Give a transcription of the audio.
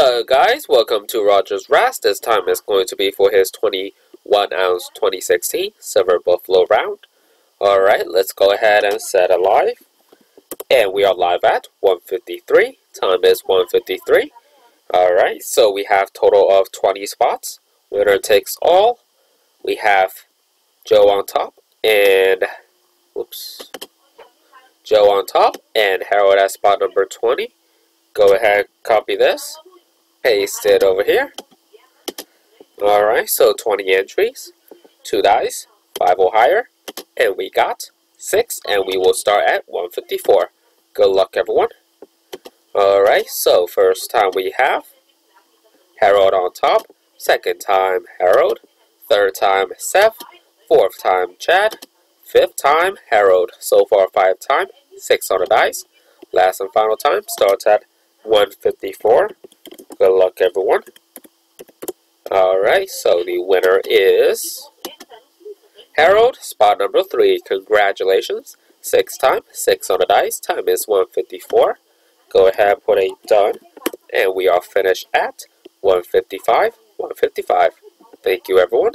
Hello guys, welcome to Rogers Rast. This time is going to be for his 21 ounce 2016 Silver Buffalo round. Alright, let's go ahead and set a live. And we are live at 153. Time is 153. Alright, so we have total of 20 spots. Winner takes all. We have Joe on top and whoops. Joe on top and Harold at spot number 20 go ahead copy this paste it over here. Alright so 20 entries 2 dice 5 or higher and we got 6 and we will start at 154 good luck everyone. Alright so first time we have Harold on top second time Harold third time Seth fourth time Chad fifth time Harold. So far 5 time 6 on the dice. Last and final time starts at 154. Good luck, everyone. Alright, so the winner is Harold, spot number three. Congratulations. Six time, six on the dice. Time is 154. Go ahead, put a done. And we are finished at 155, 155. Thank you, everyone.